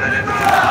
Let's go!